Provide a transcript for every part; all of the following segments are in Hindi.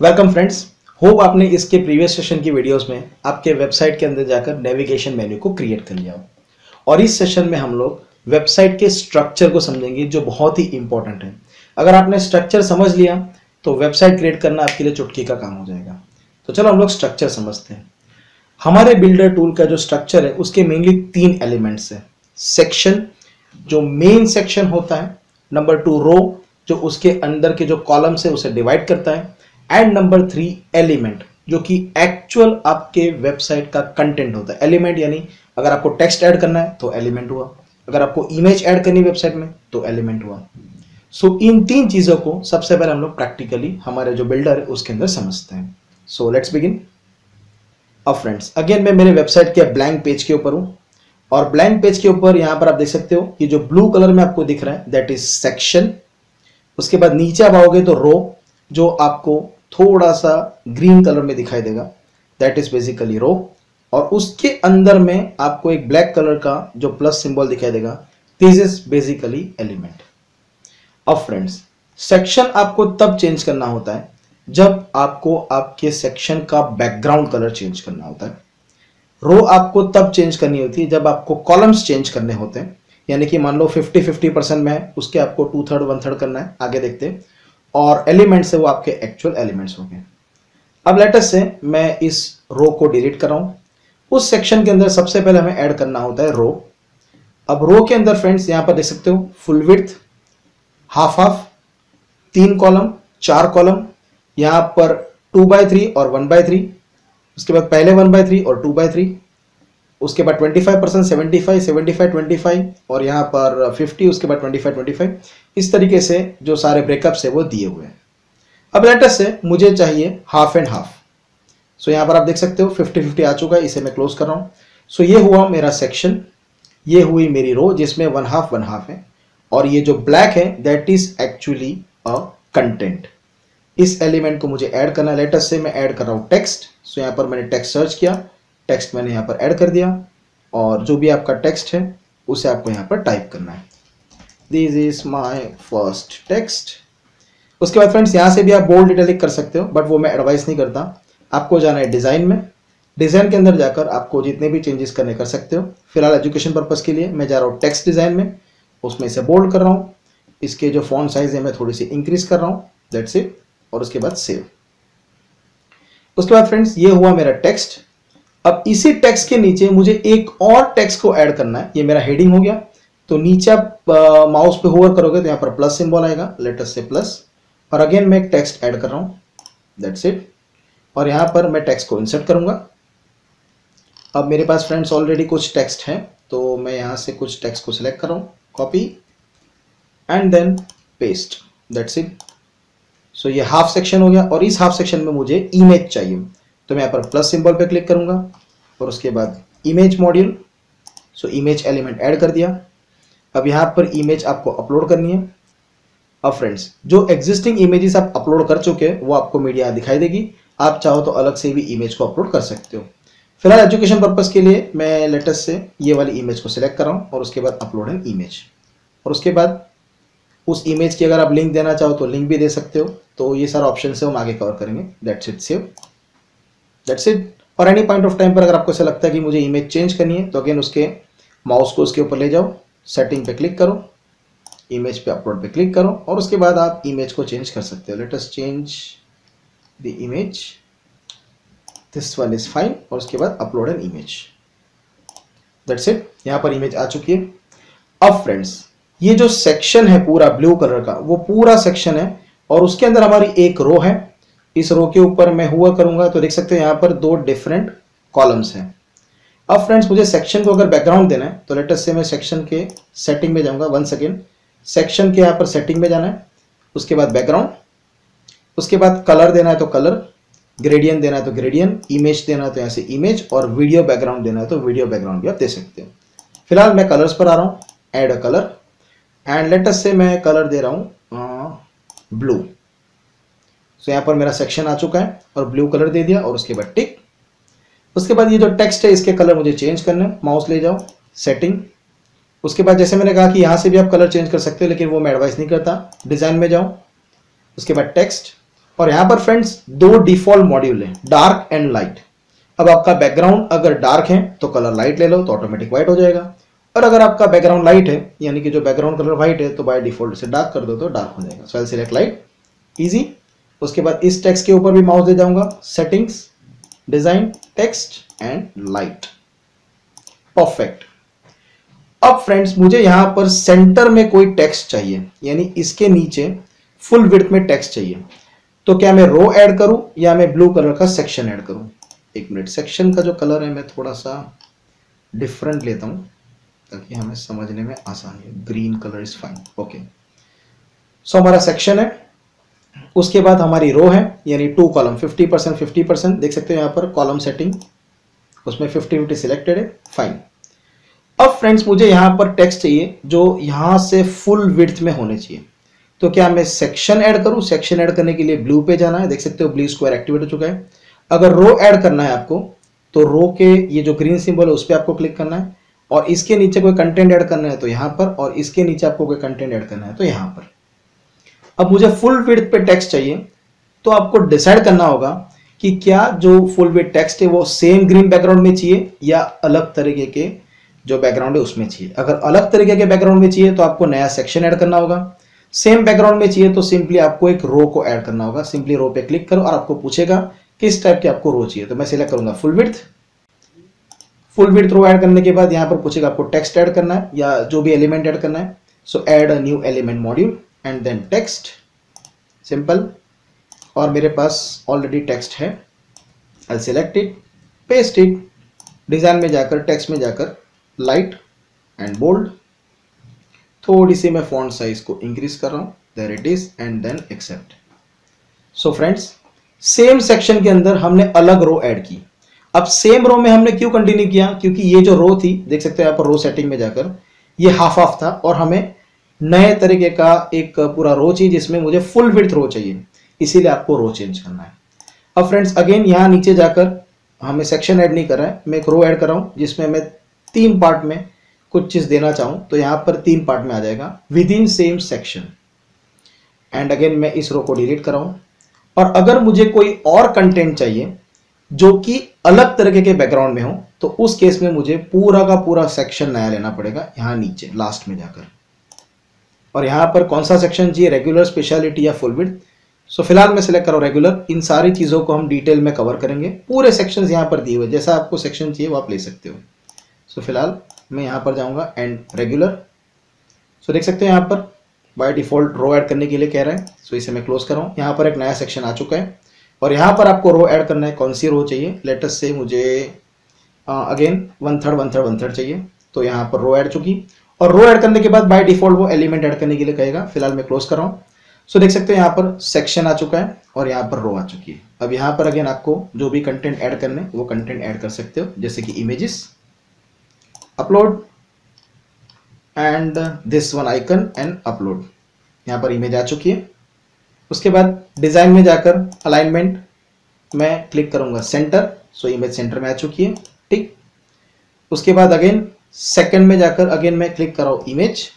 वेलकम फ्रेंड्स होप आपने इसके प्रीवियस सेशन की वीडियोस में आपके वेबसाइट के अंदर जाकर नेविगेशन मेन्यू को क्रिएट कर लिया हो। और इस सेशन में हम लोग वेबसाइट के स्ट्रक्चर को समझेंगे, जो बहुत ही इंपॉर्टेंट है। अगर आपने स्ट्रक्चर समझ लिया तो वेबसाइट क्रिएट करना आपके लिए चुटकी का काम हो जाएगा। तो चलो हम लोग स्ट्रक्चर समझते हैं। हमारे बिल्डर टूल का जो स्ट्रक्चर है, उसके मेनली तीन एलिमेंट्स है। सेक्शन जो मेन सेक्शन होता है नंबर टू रो जो उसके अंदर के जो कॉलम्स है, उसे डिवाइड करता है। एंड नंबर थ्री एलिमेंट जो कि एक्चुअल आपके वेबसाइट का कंटेंट होता है। एलिमेंट यानी अगर आपको टेक्स्ट ऐड करना है तो एलिमेंट हुआ। अगर आपको इमेज ऐड करनी वेबसाइट में तो एलिमेंट हुआ। सो so, इन तीन चीज़ों को सबसे पहले हम लोग प्रैक्टिकली हमारे जो बिल्डर है उसके अंदर समझते हैं। सो लेट्स बिगिन अब फ्रेंड्स अगेन मैं मेरे वेबसाइट के ब्लैंक पेज के ऊपर हूँ। और ब्लैंक पेज के ऊपर यहाँ पर आप देख सकते हो ये जो ब्लू कलर में आपको दिख रहा है दैट इज़ सेक्शन उसके बाद नीचे आप आओगे तो रो जो आपको थोड़ा सा ग्रीन कलर में दिखाई देगा। दैट इज़ बेसिकली रो और उसके अंदर में आपको एक ब्लैक कलर का जो प्लस सिंबल दिखाई देगा दिस इज़ बेसिकली एलिमेंट अब फ्रेंड्स सेक्शन आपको तब चेंज करना होता है जब आपको आपके सेक्शन का बैकग्राउंड कलर चेंज करना होता है। रो आपको तब चेंज करनी होती है जब आपको कॉलम्स चेंज करने होते हैं। यानी कि मान लो 50 50 परसेंट में है, उसके आपको टू थर्ड वन थर्ड करना है। आगे देखते हैं। और एलिमेंट्स है वो आपके एक्चुअल एलिमेंट्स हो गए अब लेटेस्ट से मैं इस रो को डिलीट कर रहा हूँ। उस सेक्शन के अंदर सबसे पहले हमें ऐड करना होता है रो अब रो के अंदर फ्रेंड्स यहाँ पर देख सकते हो फुल विथ हाफ़ हाफ़ तीन कॉलम चार कॉलम यहाँ पर टू बाय थ्री और वन बाय थ्री उसके बाद पहले वन बाय थ्री और टू बाय थ्री उसके बाद 25 percent seventy five seventy five twenty five और यहाँ पर 50 उसके बाद 25 25 इस तरीके से जो सारे ब्रेकअप्स है वो दिए हुए हैं। अब लेटेस्ट से मुझे चाहिए हाफ़ एंड हाफ़ सो यहाँ पर आप देख सकते हो 50 50 आ चुका है, इसे मैं क्लोज कर रहा हूँ। सो ये हुआ मेरा सेक्शन ये हुई मेरी रो जिसमें वन हाफ़ वन हाफ़ है। और ये जो ब्लैक है that is actually a content इस एलिमेंट को मुझे ऐड करना लेटेस्ट से, मैं ऐड कर रहा हूँ टेक्स्ट सो यहाँ पर मैंने टेक्स्ट सर्च किया। टेक्स्ट मैंने यहाँ पर ऐड कर दिया। और जो भी आपका टेक्स्ट है, उसे आपको यहाँ पर टाइप करना है। This is my first text उसके बाद फ्रेंड्स यहाँ से भी आप बोल्ड इटैलिक कर सकते हो बट वो मैं एडवाइस नहीं करता। आपको जाना है डिज़ाइन में। डिज़ाइन के अंदर जाकर आपको जितने भी चेंजेस करने कर सकते हो। फ़िलहाल एजुकेशन पर्पज़ के लिए मैं जा रहा हूँ टेक्स्ट डिज़ाइन में। उसमें इसे बोल्ड कर रहा हूँ। इसके जो फॉन्ट साइज़ है, मैं थोड़ी सी इंक्रीज कर रहा हूँ। दैट्स इट और उसके बाद सेव उसके बाद फ्रेंड्स ये हुआ मेरा टेक्स्ट अब इसी टेक्स्ट के नीचे मुझे एक और टेक्स्ट को ऐड करना है। ये मेरा हेडिंग हो गया। तो नीचे आप माउस पे होवर करोगे तो यहाँ पर प्लस सिंबल आएगा लेटेस्ट से प्लस और अगेन मैं एक टेक्स्ट ऐड कर रहा हूँ. दैट्स इट और यहाँ पर मैं टेक्स्ट को इंसर्ट करूँगा. अब मेरे पास फ्रेंड्स ऑलरेडी कुछ टेक्स्ट है तो मैं यहाँ से कुछ टेक्स्ट को सिलेक्ट कर रहा हूँ. Copy and then paste that's it so ये हाफ़ सेक्शन हो गया और इस हाफ़ सेक्शन में मुझे इमेज चाहिए. तो मैं यहाँ पर प्लस सिंबल पे क्लिक करूँगा और उसके बाद image module so image element add कर दिया. अब यहाँ पर इमेज आपको अपलोड करनी है। अब फ्रेंड्स जो एग्जिस्टिंग इमेजेस आप अपलोड कर चुके हैं, वो आपको मीडिया दिखाई देगी। आप चाहो तो अलग से भी इमेज को अपलोड कर सकते हो। फ़िलहाल एजुकेशन पर्पज़ के लिए मैं लेटेस्ट से ये वाली इमेज को सिलेक्ट कर रहा हूँ और उसके बाद अपलोड है इमेज और उसके बाद उस इमेज की अगर आप लिंक देना चाहो तो लिंक भी दे सकते हो। तो ये सारा ऑप्शन है, हम आगे कवर करेंगे। That's it save that's it और एनी पॉइंट ऑफ़ टाइम पर अगर आपको ऐसा लगता है कि मुझे इमेज चेंज करनी है तो अगेन उसके माउस को उसके ऊपर ले जाओ। सेटिंग पे क्लिक करो इमेज पे अपलोड पे क्लिक करो, और उसके बाद आप इमेज को चेंज कर सकते हो। Let us change the image this one is fine और उसके बाद upload an image that's it यहाँ पर इमेज आ चुकी है। अब फ्रेंड्स ये जो सेक्शन है पूरा ब्लू कलर का, वो पूरा सेक्शन है, और उसके अंदर हमारी एक रो है। इस रो के ऊपर मैं हुआ करूँगा तो देख सकते हैं यहाँ पर दो डिफरेंट कॉलम्स हैं। अब फ्रेंड्स मुझे सेक्शन को अगर बैकग्राउंड देना है तो लेटेस्ट से मैं सेक्शन के सेटिंग में जाऊँगा वन सेकेंड सेक्शन के यहाँ पर सेटिंग में जाना है, उसके बाद बैकग्राउंड उसके बाद कलर देना है तो कलर ग्रेडियंट देना है तो ग्रेडियंट इमेज देना है तो यहाँ से इमेज और वीडियो बैकग्राउंड देना है तो वीडियो बैकग्राउंड भी आप दे सकते हो. फ़िलहाल मैं कलर्स पर आ रहा हूँ add a colour and latest से मैं कलर दे रहा हूँ ब्लू सो यहाँ पर मेरा सेक्शन आ चुका है, और ब्लू कलर दे दिया, और उसके बाद टिक उसके बाद ये जो टेक्स्ट है, इसके कलर मुझे चेंज करना माउस ले जाओ सेटिंग उसके बाद जैसे मैंने कहा कि यहाँ से भी आप कलर चेंज कर सकते हो, लेकिन वो मैं एडवाइस नहीं करता. डिज़ाइन में जाओ. उसके बाद टेक्स्ट और यहाँ पर फ्रेंड्स दो डिफ़ॉल्ट मॉड्यूल है डार्क एंड लाइट अब आपका बैकग्राउंड अगर डार्क है तो कलर लाइट ले लो तो ऑटोमेटिक व्हाइट हो जाएगा. और अगर आपका बैकग्राउंड लाइट है, यानी कि जो बैकग्राउंड कलर व्हाइट है तो बाय डिफ़ॉल्ट से डार्क कर दो तो डार्क हो जाएगा. So I select light easy उसके बाद इस टेक्स्ट के ऊपर भी माउस दे जाऊँगा. Settings design text and light perfect अब फ्रेंड्स मुझे यहाँ पर सेंटर में कोई टेक्स्ट चाहिए, यानी इसके नीचे फुल विड्थ में टेक्स्ट चाहिए। तो क्या मैं रो ऐड करूँ या मैं ब्लू कलर का सेक्शन ऐड करूँ? एक मिनट सेक्शन का जो कलर है, मैं थोड़ा सा डिफरेंट लेता हूँ, ताकि हमें समझने में आसानी है। Green colour is fine okay so हमारा सेक्शन है उसके बाद हमारी रो है, यानी two column 50 percent fifty percent देख सकते हो यहाँ पर कॉलम सेटिंग उसमें 50 फिफ्टी सिलेक्टेड है फाइन अब फ्रेंड्स मुझे यहाँ पर टेक्स्ट चाहिए जो यहाँ से फुल विड्थ में होने चाहिए। तो क्या मैं सेक्शन ऐड करूँ? सेक्शन ऐड करने के लिए ब्लू पे जाना है, देख सकते हो ब्लू स्क्वायर एक्टिवेट हो चुका है। अगर रो ऐड करना है आपको तो रो के ये जो ग्रीन सिंबल है, उस पर आपको क्लिक करना है। और इसके नीचे कोई कंटेंट ऐड करना है तो यहाँ पर, और इसके नीचे आपको कोई कंटेंट ऐड करना है तो यहाँ पर। अब मुझे फुल विड्थ पे टेक्स्ट चाहिए। तो आपको डिसाइड करना होगा कि क्या जो फुल विड्थ टेक्स्ट है वो सेम ग्रीन बैकग्राउंड में चाहिए या अलग तरीके के जो बैकग्राउंड है उसमें चाहिए। अगर अलग तरीके के बैकग्राउंड में चाहिए तो आपको नया सेक्शन ऐड करना होगा। सेम बैकग्राउंड में चाहिए तो सिंपली आपको एक रो को ऐड करना होगा। सिंपली रो पे क्लिक करो और आपको पूछेगा किस टाइप की आपको रो चाहिए। तो मैं सिलेक्ट करूँगा full width full width row add करने के बाद यहाँ पर पूछेगा आपको टेक्स्ट ऐड करना है या जो भी एलिमेंट ऐड करना है। So add a new element module and then text simple और मेरे पास ऑलरेडी टेक्स्ट है। I select it paste it design में जाकर टेक्स्ट में जाकर लाइट एंड बोल्ड थोड़ी सी मैं फॉन्ट साइज़ को इंक्रीज कर रहा हूँ। There it is and then accept so friends same section के अंदर हमने अलग रो ऐड की। अब सेम रो में हमने क्यों कंटिन्यू किया? क्योंकि ये जो रो थी, देख सकते हैं यहाँ पर रो सेटिंग में जाकर, ये हाफ़ हाफ़ था और हमें नए तरीके का एक पूरा रो चाहिए जिसमें मुझे फुल विथ रो चाहिए। इसीलिए आपको रो चेंज करना है। अब फ्रेंड्स अगेन यहाँ नीचे जाकर हमें सेक्शन ऐड नहीं कर रहा है। मैं एक रो ऐड कर रहा हूँ, जिसमें मैं तीन पार्ट में कुछ चीज़ देना चाहूँ तो यहाँ पर तीन पार्ट में आ जाएगा। Within same section and again मैं इस रो को डिलीट कराऊँ और अगर मुझे कोई और कंटेंट चाहिए, जो कि अलग तरीके के बैकग्राउंड में हो तो उस केस में मुझे पूरा का पूरा सेक्शन नया लेना पड़ेगा यहाँ नीचे लास्ट में जाकर। और यहाँ पर कौन सा सेक्शन चाहिए? रेगुलर स्पेशलिटी या फुल विड सो फ़िलहाल मैं सिलेक्ट करो रेगुलर इन सारी चीज़ों को हम डिटेल में कवर करेंगे। पूरे सेक्शंस यहाँ पर दिए हुए जैसा आपको सेक्शन चाहिए वो आप ले सकते हो। सो so, फ़िलहाल मैं यहाँ पर जाऊँगा एंड रेगुलर सो देख सकते हो यहाँ पर बाय डिफ़ॉल्ट रो ऐड करने के लिए कह रहा है। सो so, इसे मैं क्लोज कर रहा हूँ। यहाँ पर एक नया सेक्शन आ चुका है। और यहाँ पर आपको रो ऐड करना है। कौन सी रो चाहिए? लेटेस्ट से मुझे again one third one third one third चाहिए। तो यहाँ पर रो ऐड चुकी। और रो ऐड करने के बाद बाय डिफ़ॉल्ट वो एलिमेंट ऐड करने के लिए कहेगा। फ़िलहाल मैं क्लोज कर रहा हूँ। सो देख सकते हो यहाँ पर सेक्शन आ चुका है और यहाँ पर रो आ चुकी है। अब यहाँ पर अगेन आपको जो भी कंटेंट ऐड करने वो कंटेंट ऐड कर सकते हो। जैसे कि images upload and this one icon and upload यहाँ पर इमेज आ चुकी है। उसके बाद डिज़ाइन में जाकर अलाइनमेंट मैं क्लिक करूँगा सेंटर सो इमेज सेंटर में आ चुकी है। ठीक। उसके बाद अगेन सेकंड में जाकर अगेन मैं क्लिक कर रहा हूँ इमेज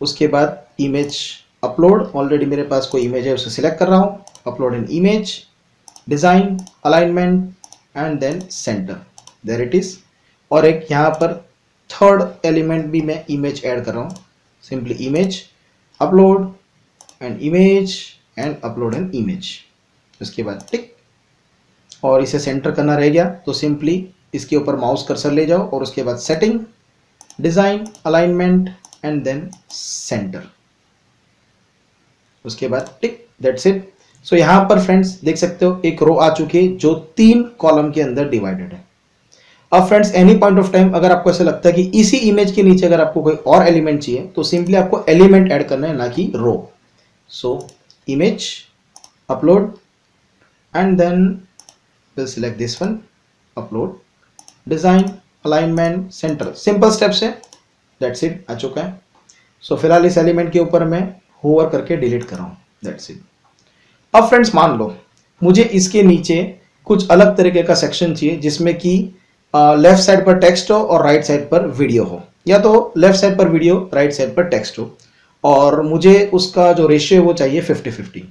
उसके बाद इमेज अपलोड ऑलरेडी मेरे पास कोई इमेज है, उसे सिलेक्ट कर रहा हूँ. Upload in image design alignment and then centre there it is और एक यहाँ पर थर्ड एलिमेंट भी मैं इमेज ऐड कर रहा हूँ. Simply image upload and image and upload an image उसके बाद टिक और इसे सेंटर करना रह गया. तो सिंपली इसके ऊपर माउस कर्सर ले जाओ और उसके बाद setting design alignment and then centre उसके बाद टिक दैट्स इट सो यहाँ पर फ्रेंड्स देख सकते हो, एक रो आ चुकी है जो तीन कॉलम के अंदर डिवाइडेड है। अब friends any point of time अगर आपको ऐसा लगता है कि इसी इमेज के नीचे अगर आपको कोई और एलिमेंट चाहिए तो सिंपली आपको एलिमेंट ऐड करना है, ना कि row so image upload and then will select this one upload design alignment centre. Simple steps है। दैट्स इट आ चुका है। सो so, फ़िलहाल इस एलिमेंट के ऊपर मैं होवर करके डिलीट कर रहा हूँ। दैट्स इट अब फ्रेंड्स मान लो मुझे इसके नीचे कुछ अलग तरीके का सेक्शन चाहिए जिसमें कि लेफ़्ट साइड पर टेक्स्ट हो और राइट साइड पर वीडियो हो। या तो लेफ़्ट साइड पर वीडियो राइट साइड पर टेक्स्ट हो। और मुझे उसका जो रेशियो है वो चाहिए फिफ्टी फिफ्टी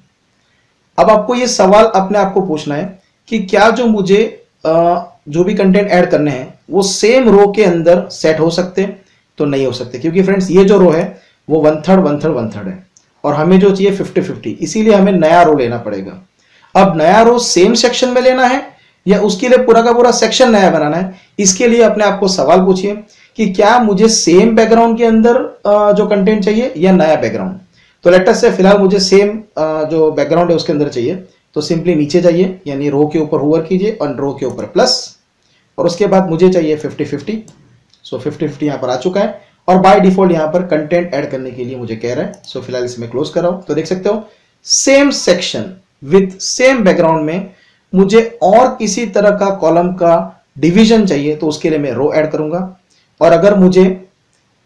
अब आपको ये सवाल अपने आप को पूछना है कि क्या जो मुझे जो भी कंटेंट ऐड करने हैं, वो सेम रो के अंदर सेट हो सकते तो नहीं हो सकते। क्योंकि फ्रेंड्स ये जो रो है, वो one third one third one third है। और हमें जो चाहिए फिफ्टी फिफ्टी इसीलिए हमें नया रो लेना पड़ेगा। अब नया रो सेम सेक्शन में लेना है, या उसके लिए पूरा का पूरा सेक्शन नया बनाना है, इसके लिए अपने आप को सवाल पूछिए कि क्या मुझे सेम बैकग्राउंड के अंदर जो कंटेंट चाहिए या नया बैकग्राउंड तो लेटर से फ़िलहाल मुझे सेम जो बैकग्राउंड है, उसके अंदर चाहिए। तो सिंपली नीचे जाइए, यानी रो के ऊपर होवर कीजिए और रो के ऊपर प्लस और उसके बाद मुझे चाहिए fifty fifty so fifty fifty यहाँ पर आ चुका है, और बाय डिफ़ॉल्ट यहाँ पर कंटेंट ऐड करने के लिए मुझे कह रहा है सो फ़िलहाल इसमें क्लोज कर रहा हूँ तो देख सकते हो same section with same background में मुझे और किसी तरह का कॉलम का डिवीज़न चाहिए तो उसके लिए मैं रो ऐड करूँगा, और अगर मुझे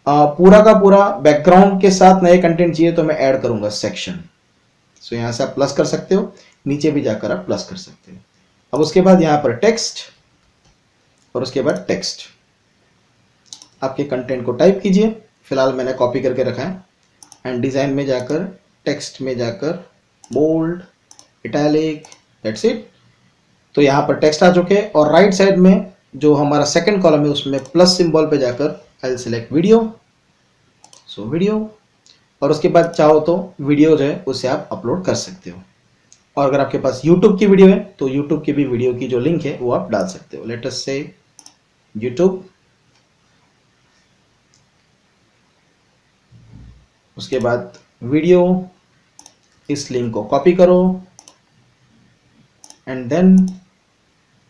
पूरा का पूरा बैकग्राउंड के साथ नए कंटेंट चाहिए तो मैं ऐड करूँगा सेक्शन सो यहाँ से आप प्लस कर सकते हो नीचे भी जाकर आप प्लस कर सकते हो। अब उसके बाद यहाँ पर टेक्स्ट और उसके बाद टेक्स्ट आपके कंटेंट को टाइप कीजिए। फ़िलहाल मैंने कॉपी करके रखा है। एंड डिज़ाइन में जाकर टेक्स्ट में जाकर बोल्ड इटैलिक दैट्स इट तो यहाँ पर टेक्स्ट आ चुके हैं। और राइट साइड में जो हमारा सेकंड कॉलम है, उसमें प्लस सिंबल पे जाकर I select video so video और उसके बाद चाहो तो वीडियो जो है, उसे आप अपलोड कर सकते हो। और अगर आपके पास यूट्यूब की वीडियो है तो यूट्यूब की भी वीडियो की जो लिंक है, वो आप डाल सकते हो। लेटेस्ट से यूट्यूब उसके बाद वीडियो, इस लिंक को कॉपी करो। एंड देन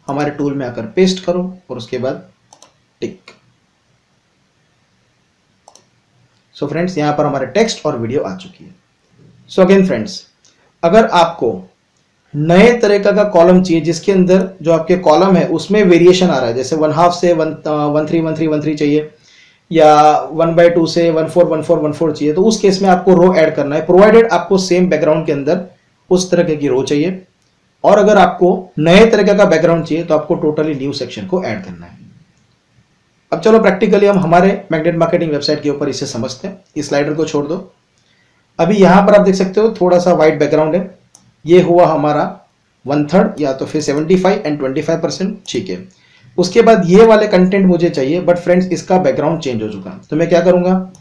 हमारे टूल में आकर पेस्ट करो, और उसके बाद टिक सो फ्रेंड्स यहाँ पर हमारे टेक्स्ट और वीडियो आ चुकी है। सो अगेन फ्रेंड्स अगर आपको नए तरीका का कॉलम चाहिए, जिसके अंदर जो आपके कॉलम है, उसमें वेरिएशन आ रहा है। जैसे वन हाफ़ से one one three one three one three चाहिए, या वन बाय टू से one four one four one four चाहिए। तो उस केस में आपको रो ऐड करना है। प्रोवाइडेड आपको सेम बैकग्राउंड के अंदर उस तरह की रो चाहिए। और अगर आपको नए तरीके का बैकग्राउंड चाहिए तो आपको टोटली न्यू सेक्शन को ऐड करना है। अब चलो प्रैक्टिकली हम हमारे मैग्नेट मार्केटिंग वेबसाइट के ऊपर इसे समझते हैं। इस स्लाइडर को छोड़ दो। अभी यहाँ पर आप देख सकते हो, थोड़ा सा व्हाइट बैकग्राउंड है। ये हुआ हमारा वन थर्ड या तो फिर seventy five and twenty five percent ठीक है। उसके बाद ये वाले कंटेंट मुझे चाहिए बट फ्रेंड्स इसका बैकग्राउंड चेंज हो चुका। तो मैं क्या करूँगा?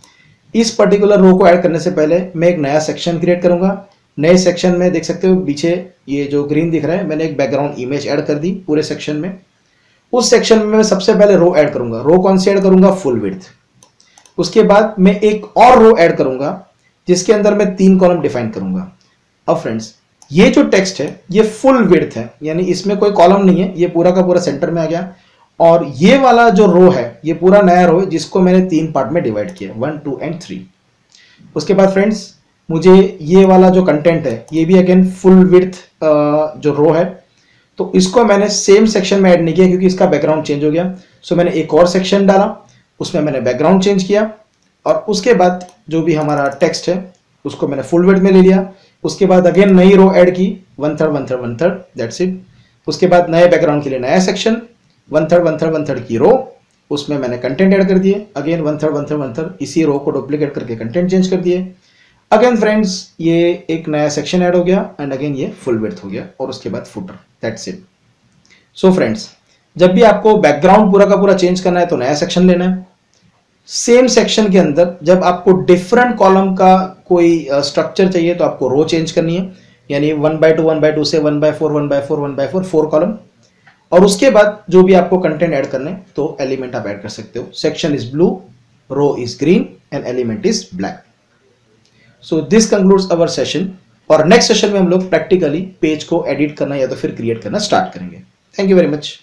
इस पर्टिकुलर रो को ऐड करने से पहले मैं एक नया सेक्शन क्रिएट करूँगा। नए सेक्शन में देख सकते हो, पीछे ये जो ग्रीन दिख रहा है, मैंने एक बैकग्राउंड इमेज ऐड कर दी पूरे सेक्शन में। उस सेक्शन में मैं सबसे पहले रो ऐड करूँगा। रो कौन सी ऐड करूँगा? फुल विड्थ उसके बाद मैं एक और रो ऐड करूँगा, जिसके अंदर मैं तीन कॉलम डिफाइन करूँगा। अब फ्रेंड्स ये जो टेक्स्ट है, ये फुल विड्थ है. यानी इसमें कोई कॉलम नहीं है. ये पूरा का पूरा सेंटर में आ गया. और ये वाला जो रो है, ये पूरा नया रो है, जिसको मैंने तीन पार्ट में डिवाइड किया वन टू एंड थ्री उसके बाद फ्रेंड्स मुझे ये वाला जो कंटेंट है, ये भी अगेन फुल विड्थ जो रो है. तो इसको मैंने सेम सेक्शन में ऐड नहीं किया क्योंकि इसका बैकग्राउंड चेंज हो गया. सो मैंने एक और सेक्शन डाला. उसमें मैंने बैकग्राउंड चेंज किया. और उसके बाद जो भी हमारा टेक्स्ट है, उसको मैंने फुल विड्थ में ले लिया. उसके बाद अगेन नई रो ऐड की one third one third one third that's it उसके बाद नए बैकग्राउंड के लिए नया section one third one third one third की रो उसमें मैंने कंटेंट ऐड कर दिए. Again one third one third one third इसी रो को डुप्लीकेट करके कंटेंट चेंज कर दिए. अगेन फ्रेंड्स ये एक नया सेक्शन ऐड हो गया एंड अगेन ये फुल विड्थ हो गया और उसके बाद footer that's it so friends जब भी आपको बैकग्राउंड पूरा का पूरा चेंज करना है तो नया सेक्शन लेना है. सेम सेक्शन के अंदर जब आपको डिफरेंट कॉलम का कोई स्ट्रक्चर चाहिए तो आपको रो चेंज करनी है। यानी one by two one by two से one by four one by four one by four four column और उसके बाद जो भी आपको कंटेंट ऐड करने तो एलिमेंट आप ऐड कर सकते हो। Section is blue row is green and element is black so this concludes our session और नेक्स्ट सेशन में हम लोग प्रैक्टिकली पेज को एडिट करना या तो फिर क्रिएट करना स्टार्ट करेंगे। Thank you very much